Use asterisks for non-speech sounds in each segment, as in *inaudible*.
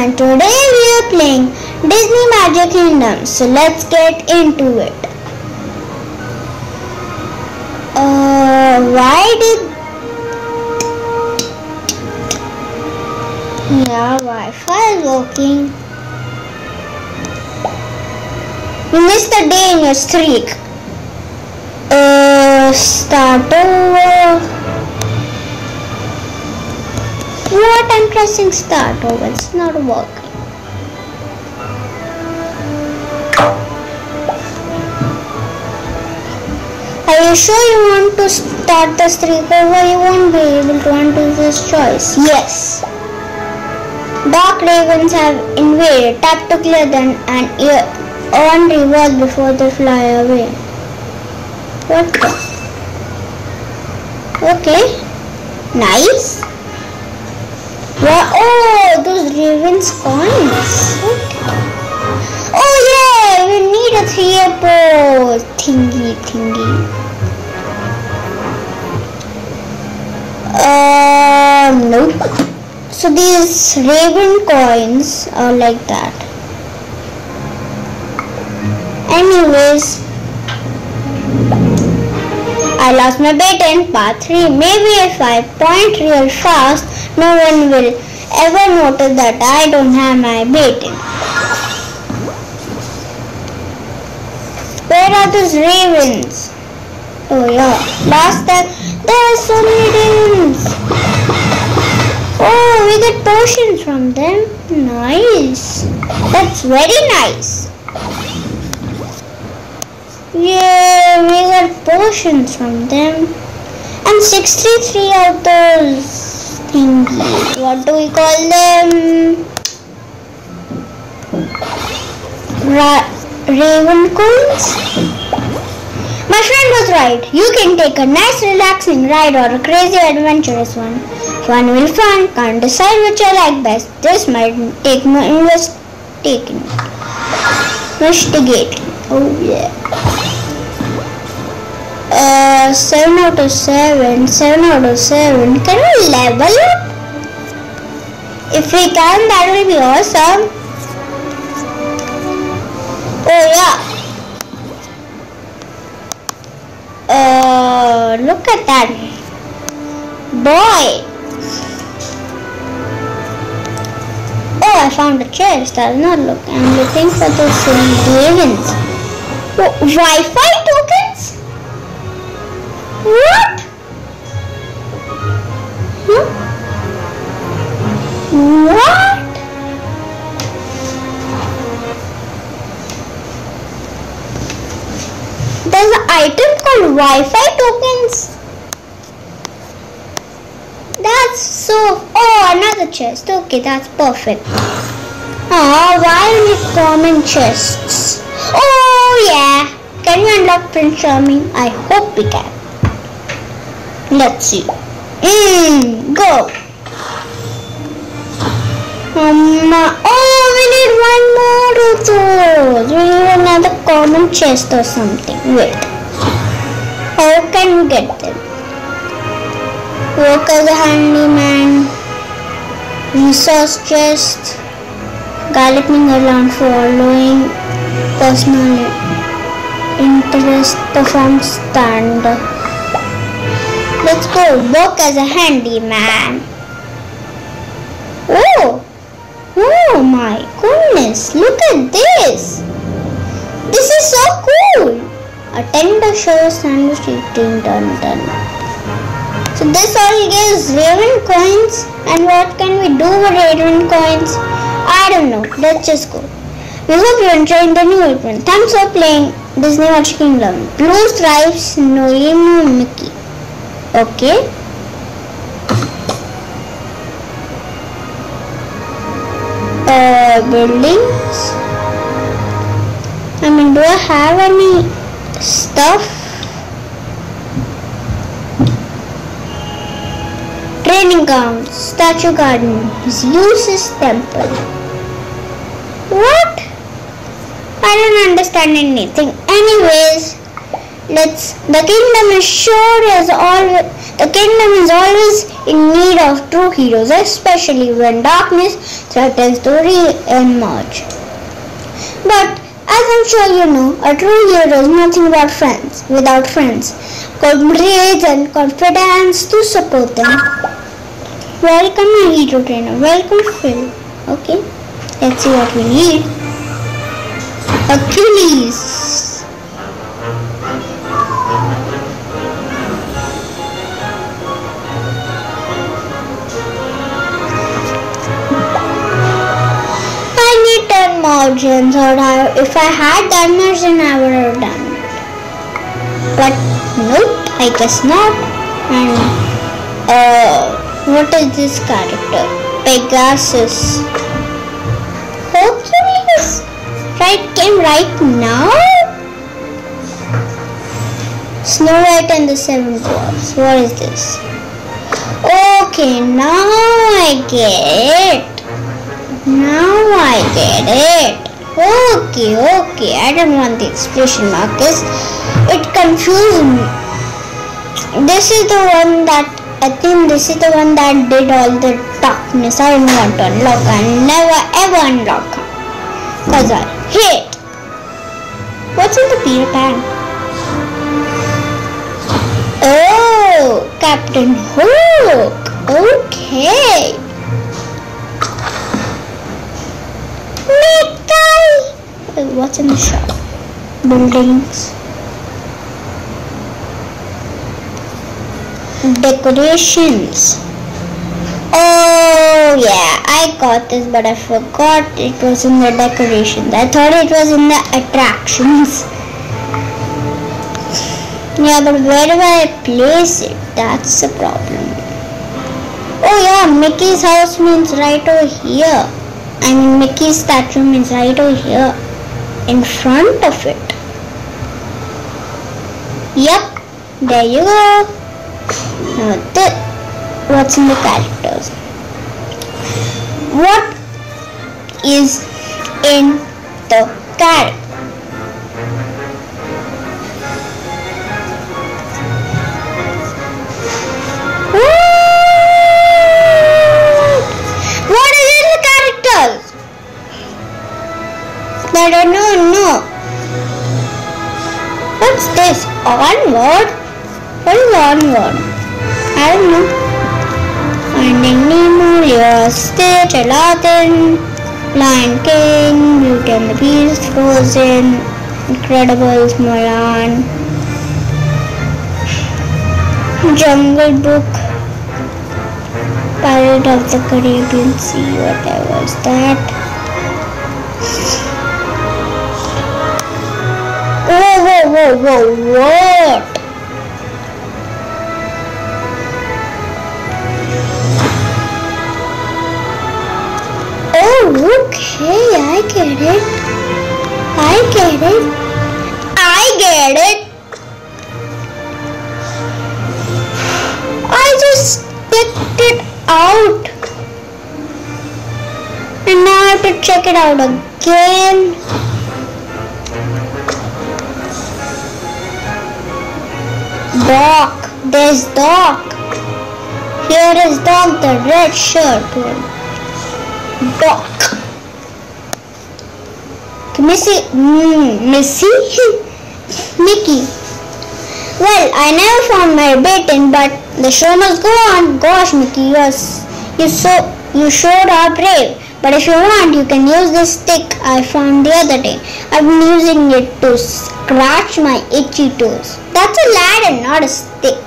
and today we are playing Disney Magic Kingdom. So let's get into it. Uh, why did yeah Wi-Fi is working? You missed a day in your streak. Uh, start over. What? I'm pressing start over. It's not working. Are you sure you want to start the streak over? You won't be able to undo this choice. Yes. Dark ravens have invaded. Tap to clear them and earn reward before they fly away. What the? Okay. Nice. Wow, oh, those ravens coins. Oh yeah, we need a three apple thingy thingy. Um, nope. So these raven coins are like that. Anyways, I lost my bet in part 3. Maybe if I point real fast, no one will ever notice that I don't have my bait in. Where are those ravens? Oh yeah, last time there are so many ravens. Oh, we get potions from them. Nice. That's very nice. Yeah, we got potions from them. And 63 of those What do we call them? Ra Raven? My friend was right. You can take a nice relaxing ride or a crazy adventurous one. Fun will fun. Can't decide which I like best. This might take more investigating. Investigating. Oh yeah. Uh, 7 out of 7. 7 out of 7. Can we level up? If we can, that will be awesome. Oh yeah. Uh, look at that. Boy. Oh, I found a chest. I'll not look. I'm looking for the same. Oh, Wi-Fi tokens? What? Huh? What? There's an item called Wi-Fi tokens. That's so. Oh, another chest. Okay, that's perfect. Oh, why only common chests? Oh yeah. Can we unlock Prince Charming? I hope we can. Let's see. Mmm, go. Um, oh, we need one more of those. We need another common chest or something. Wait. How can we get them? Work as a handyman. Resource chest. Galloping around following personal interest perform stand. Let's go work as a handyman. Oh, oh my goodness, look at this. This is so cool. A tender show sandwich eating done done. So this all gives raven coins and what can we do with raven coins? I don't know. Let's just go. We hope you enjoyed the new event. Thanks for playing Disney Magic Kingdom. Blue Stripes NuIMO Mickey. Okay. Uh, buildings. I mean, do I have any stuff? Training ground, statue garden, Zeus's temple. What? I don't understand anything. Anyways, let's. The kingdom is sure as all. The kingdom is always in need of true heroes, especially when darkness threatens to re-emerge. But as I'm sure you know, a true hero is nothing but friends. Without friends, comrades and confidence to support them. Welcome my hero trainer. Welcome Phil. Okay, let's see what we need. Achilles. Need 10 or I, if I had that much then I would have done it. But nope, I guess not. And uh, what is this character? Pegasus. Hercules? Right, came right now? Snow White and the Seven Dwarfs. What is this? Okay, now I get it. Now I get it. Okay, okay. I don't want the exclamation markers. It confused me. This is the one that I think this is the one that did all the darkness. I don't want to unlock. I never ever unlock. Cause I hate. What's in the Peter Pan? Oh, Captain Hook. Okay. Wait, what's in the shop? Buildings. Decorations. Oh yeah, I got this, but I forgot it was in the decorations. I thought it was in the attractions. Yeah, but where do I place it? That's the problem. Oh yeah, Mickey's house means right over here. I mean Mickey's statue is right over here. In front of it. Yep, there you go. Now this, what's in the characters? What is in the character? I don't uh, no. What's this? Onward? What is onward? I don't know. Finding Nemo, Leo, Stitch, Aladdin, Lion King, Beauty and the Beast, Frozen, Incredibles, Mulan, Jungle Book, Pirate of the Caribbean Sea, whatever is that. Whoa, whoa, whoa. Oh, okay, I get it. I get it. I get it. I just checked it out. And now I have to check it out again. Doc, there's dog. Here is Doc, the red shirt one. Doc. Missy, mm, Missy, *laughs* Mickey. Well, I never found my baton, but the show must go on. Gosh, Mickey, yes, you so you showed are brave. But if you want, you can use this stick I found the other day. I've been using it to scratch my itchy toes. That's a ladder, not a stick.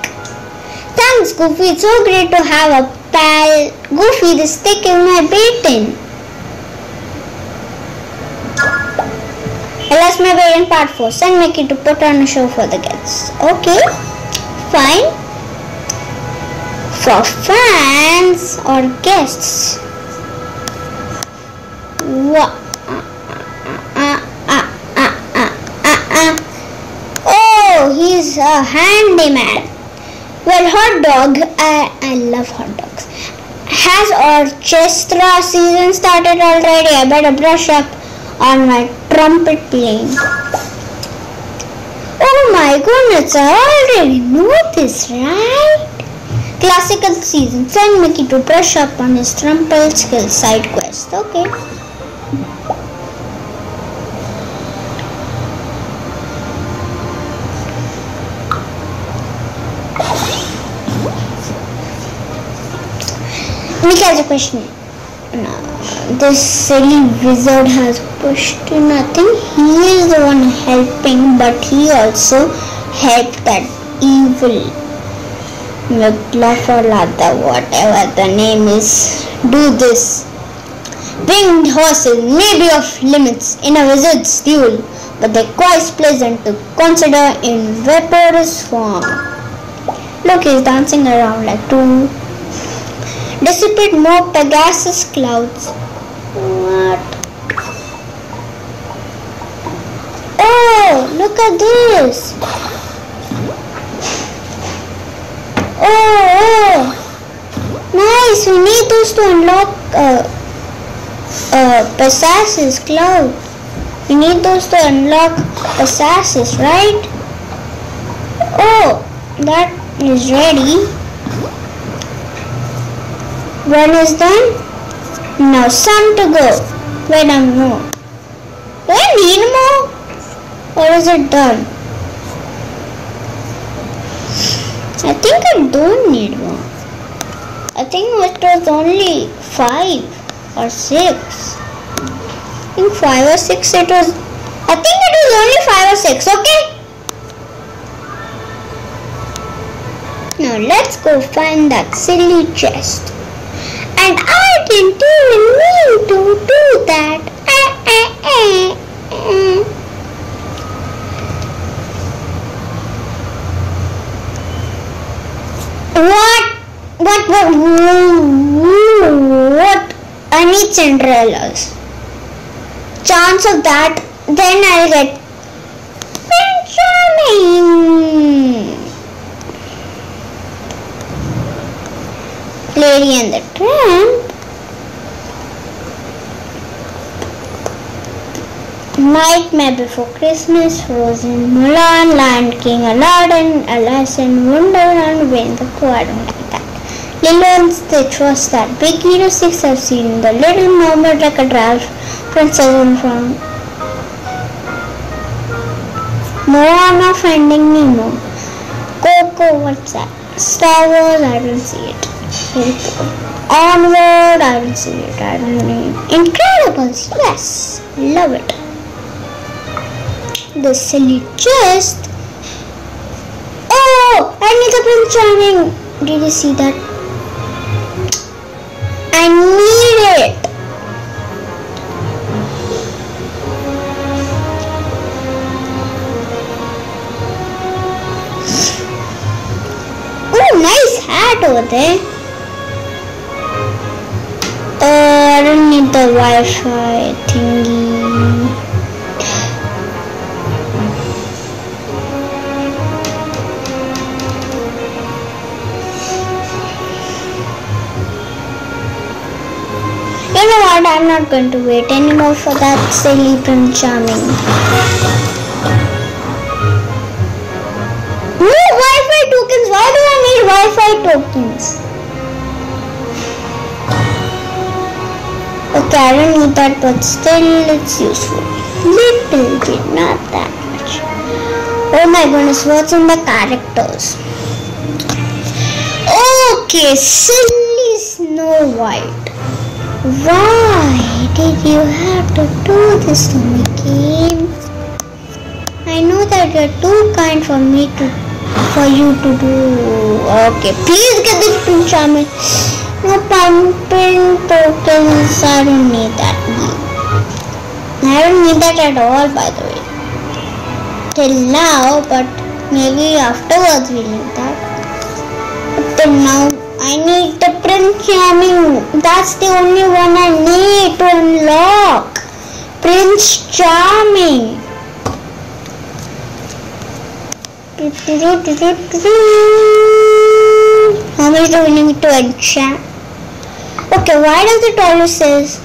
Thanks, Goofy. It's so great to have a pal. Goofy, the stick is my baton. Lost my in part 4. Send Mickey to put on a show for the kids. Okay, fine. For fans or guests. What? He's a handyman. Well, hot dog, I, I love hot dogs. Has orchestra season started already? I better brush up on my trumpet playing. Oh my goodness, I already know this, right? Classical season. Send Mickey to brush up on his Rumpelstiltskin side quest. Okay. Has a question. No, this silly wizard has pushed nothing. He is the one helping, but he also helped that evil Muglafalada, whatever the name is, do this. Winged horses may be off limits in a wizard's duel, but they're quite pleasant to consider in vaporous form. Look, he's dancing around like two. Dissipate more Pegasus clouds. What? Oh, look at this. Oh, oh. Nice. We need those to unlock uh, uh, Pegasus cloud. We need those to unlock Pegasus, right? Oh, that is ready. One is done. Now some to go. Wait a minute. Do I need more? Or is it done? I think I don't need more. I think it was only five or six. I think five or six it was. I think it was only five or six, okay? Now let's go find that silly chest. And I didn't even mean to do that. Eh, eh, eh, eh. What? What? What? What? Need Cinderella's. Chance of that, then I'll get Lady and the Tramp. Nightmare Before Christmas, Frozen, Mulan, Lion King, Aladdin, Alice in Wonderland, Winnie the Pooh. I don't like that. Lilo and Stitch was that. Big Hero 6 I've seen. The Little Mermaid like a Ralph, Princess and from Moana Finding Nemo. Coco, what's that? Star Wars, I don't see it. Onward, I don't see it. I don't know. Incredibles, yes. Love it. The silly chest. Oh, I need the Prince Charming. Did you see that? I need it. Oh, nice hat over there. Uh, I don't need the Wi-Fi thingy. You know what? I'm not going to wait anymore for that silly Prince Charming. No Wi-Fi tokens. Why do I need Wi-Fi tokens? Don't need that, but still it's useful. Little bit, not that much. Oh my goodness, what's in the characters? Okay, silly Snow White. Why did you have to do this to me, Kim? I know that you're too kind for me to for you to do. Okay, please get this Prince No pumping tokens. I don't need that. I don't need that at all, by the way. Till now, but maybe afterwards we'll need that. But till now, I need the Prince Charming. That's the only one I need to unlock. Prince Charming. How much do we need to enchant? Okay, why does it always says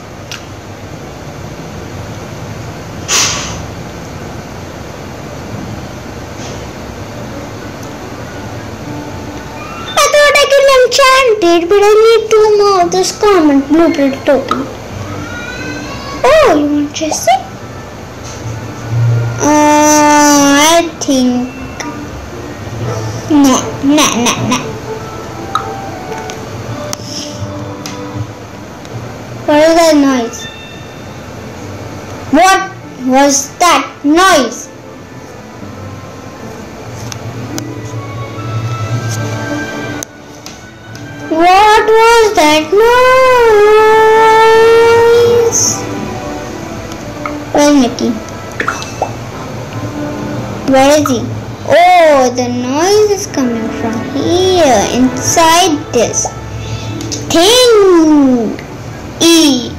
I thought I can enchanted, but I need two more of this common blueprint token. Oh, you want Jesse? Uh, I think. No, no, no, no. What is that noise? What was that noise? What was that noise? Where's Mickey? Where is he? Oh, the noise is coming from here, inside this thing. E.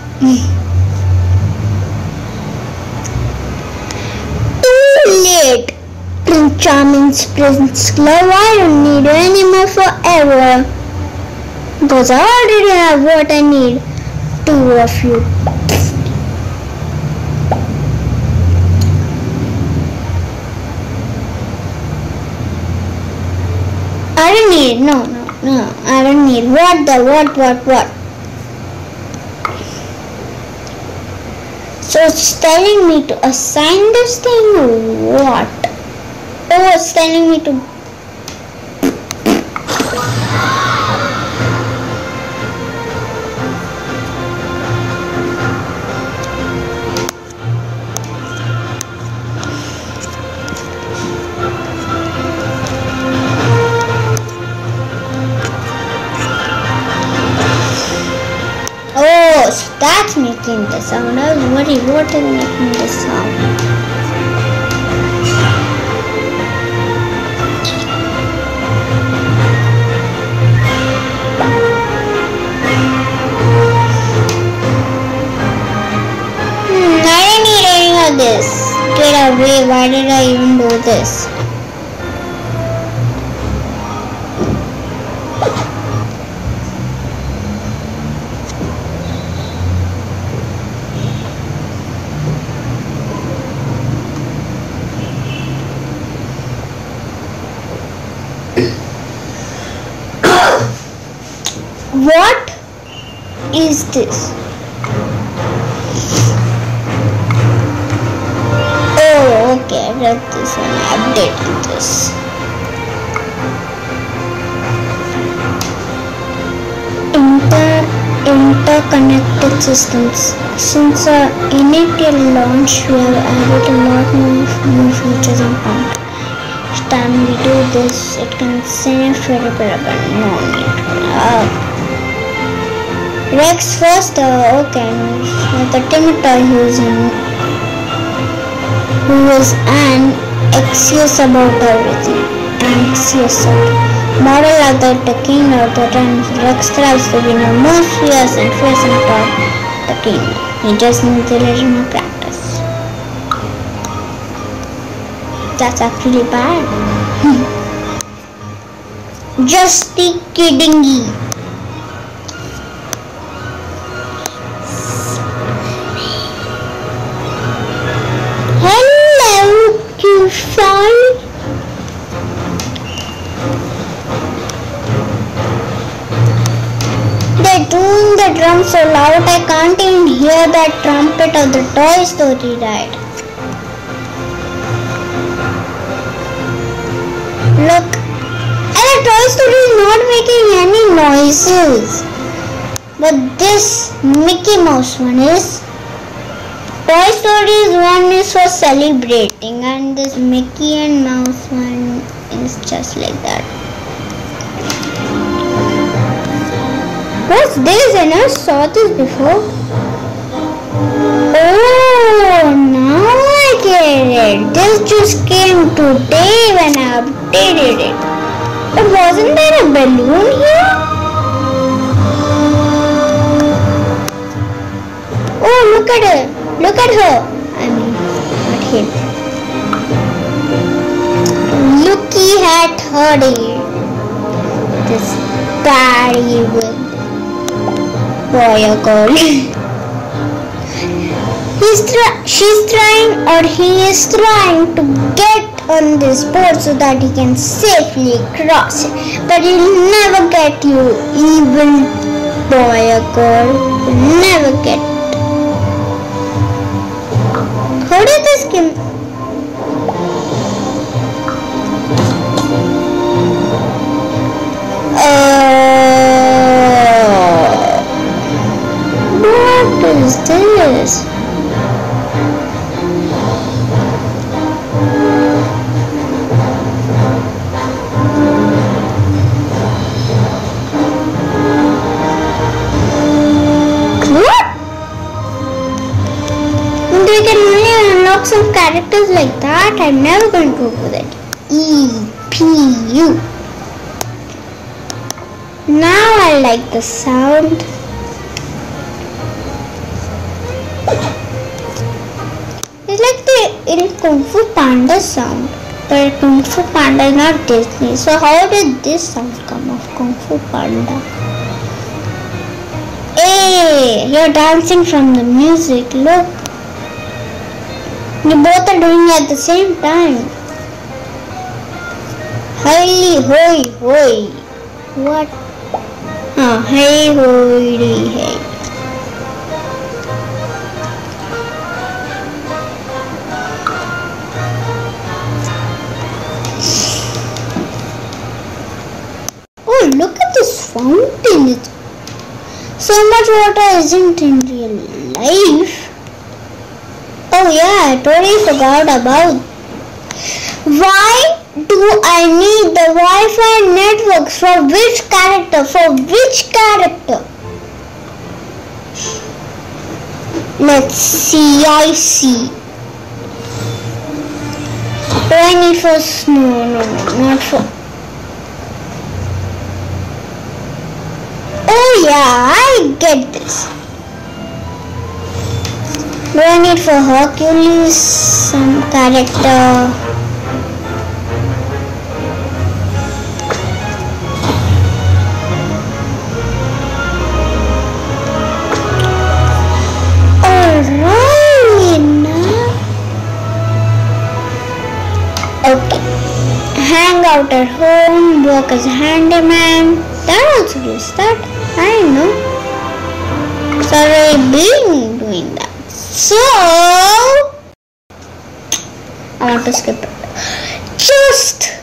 Too late. Prince Charming's Prince Glove, I don't need you anymore forever. Because I already have what I need. Two of you. I don't need no no no I don't need what the what what what So it's telling me to assign this thing what? Oh it's telling me to I worried what is making the sound. Hmm, I didn't need any of this. Get away, why did I even do this? What is this? Oh, okay, I read this and updated this. Inter interconnected systems. Since our initial launch, we have added a lot more new features and content. Each time we do this, it can send a but no need. Uh, Rex first, uh, okay, the Timitar who's in, who was an excuse about everything, anxious model of the, of the times. Rex tries to be the most fierce and fierce and the king. He just needs a little more practice. That's actually bad. *laughs* just kidding. That trumpet of the Toy Story ride. Look, and the Toy Story is not making any noises. But this Mickey Mouse one is. Toy Stories one is for celebrating and this Mickey and Mouse one is just like that. What's this? I saw this before. Oh, now I get it. This just came today when I updated it. But wasn't there a balloon here? Oh, look at her. Look at her. I mean, not him. Looky at her dear. This bad evil boy or girl. He's she's trying or he is trying to get on this boat so that he can safely cross it. But he'll never get you, evil boy or girl. He'll never get. How did this game? Uh, what is this? Characters like that. I'm never going to go for that. E P U. Now I like the sound. It's like the in Kung Fu Panda sound. But Kung Fu Panda is not Disney. So how did this sound come of Kung Fu Panda? Hey, you're dancing from the music. Look. You both are doing it at the same time. Ah, hey, hoy, hoy. What? Oh, hey, hoy, hey. Oh, look at this fountain. It's so much water isn't in real life. Yeah, I totally forgot about. Why do I need the Wi-Fi networks for which character? For which character? Let's see. I see. Need for no, no, no, not for. Oh yeah, I get this. Do I need for Hercules some character? Alright. Okay. Hang out at home, work as a handyman. That also gives that. I know. Already been doing that. So I want to skip it. Just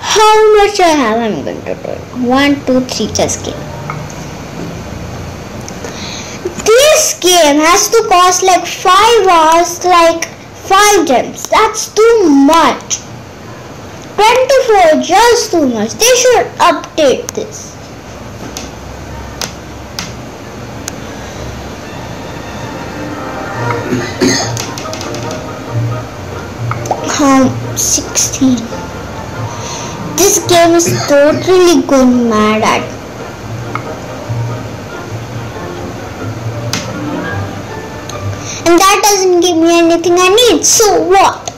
how much I have I'm going to do it. One, two, three, just game. This game has to cost like five hours, like five gems. That's too much. 24 just too much. They should update this. Um, 16. This game is totally going mad at and that doesn't give me anything I need. So what?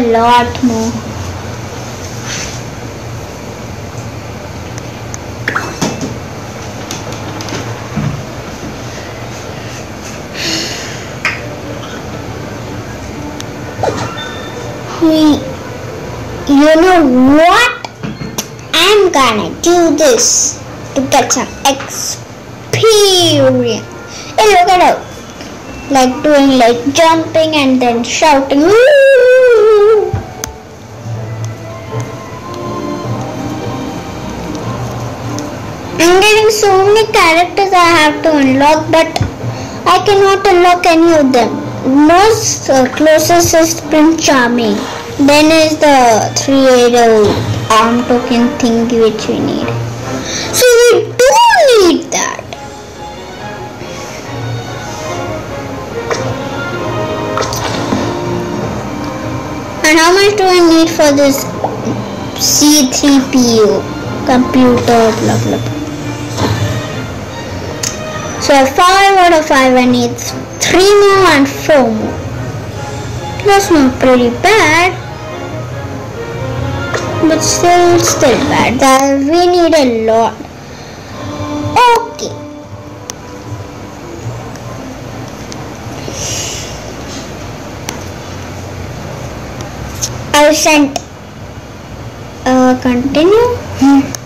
A lot more. You know what? I'm gonna do this to get some experience. Hey, look at her like doing like jumping and then shouting. I'm getting so many characters I have to unlock, but I cannot unlock any of them. Most uh, closest is Prince Charming. Then is the 380 arm token thingy which we need. So we do need that. And how much do I need for this C3PO computer blah blah blah. So 5 out of 5 I need 3 more and 4 more. That's not pretty bad. But still, still bad. That we need a lot. Okay. I sent uh, continue. Collect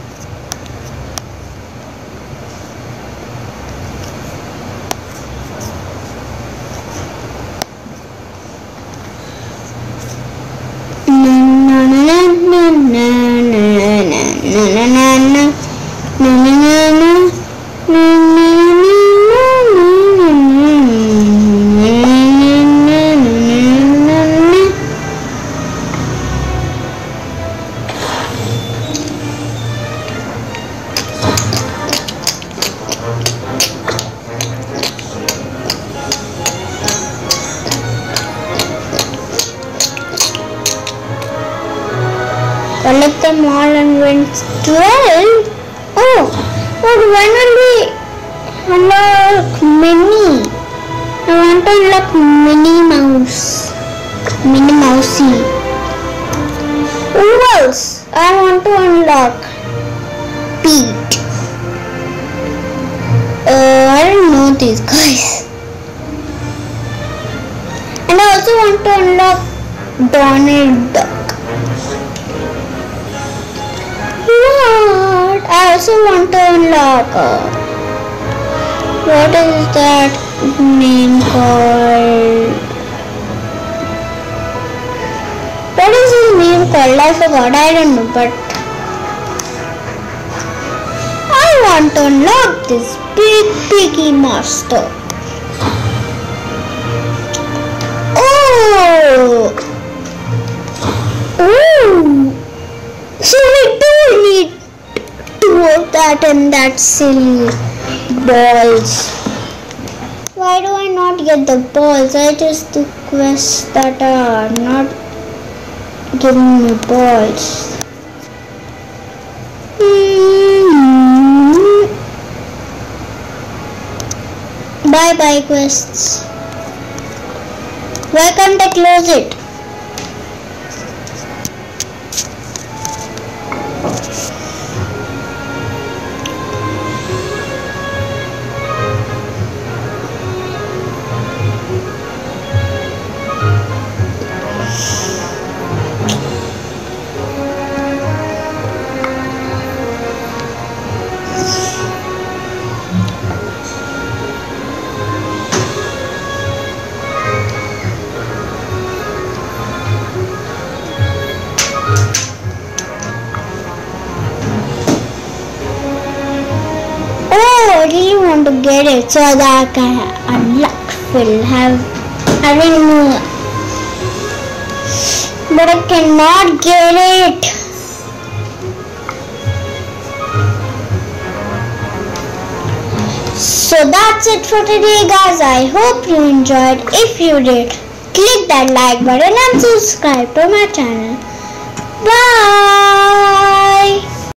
them all and win 12? Oh, but when will we unlock Minnie? I want to unlock Minnie Mouse. Minnie Mousey. Who else? I want to unlock Pete. Uh, I don't know these guys. And I also want to unlock Donald Duck. I also want to unlock. uh, What is that name called? What is his name called? I forgot. I don't know, but I want to unlock this big piggy monster. Oh! Ooh! So we do need of that and that silly balls. Why do I not get the balls? I just do quests that are not giving me balls. Bye bye quests. Why can't I close it? It so that I can unlock will have having more. But I cannot get it. So that's it for today guys. I hope you enjoyed. If you did, click that like button and subscribe to my channel. Bye.